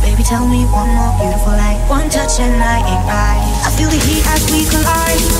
Baby, tell me one more beautiful lie. One touch and I ain't right. I feel the heat as we collide.